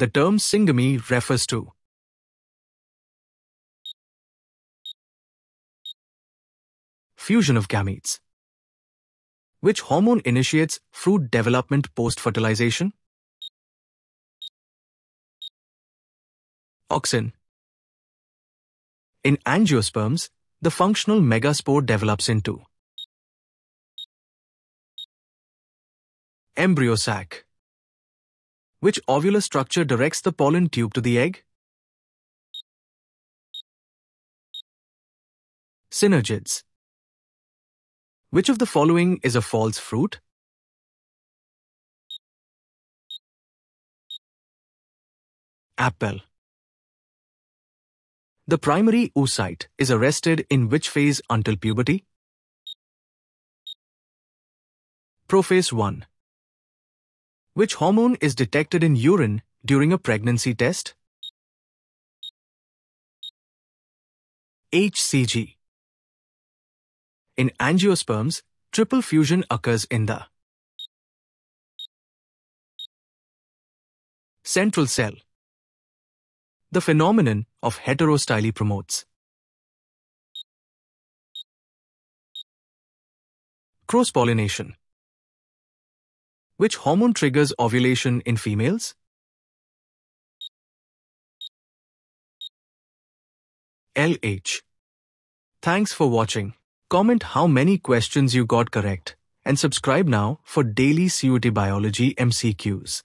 the term syngamy refers to fusion of gametes. Which hormone initiates fruit development post-fertilization? Auxin. In angiosperms, the functional megaspore develops into embryo sac. Which ovular structure directs the pollen tube to the egg? Synergids. Which of the following is a false fruit? Apple. The primary oocyte is arrested in which phase until puberty? Prophase 1. Which hormone is detected in urine during a pregnancy test? HCG. In angiosperms, triple fusion occurs in the central cell. The phenomenon of heterostyly promotes cross-pollination. Which hormone triggers ovulation in females? LH. Thanks for watching. Comment how many questions you got correct and subscribe now for daily CUET Biology MCQs.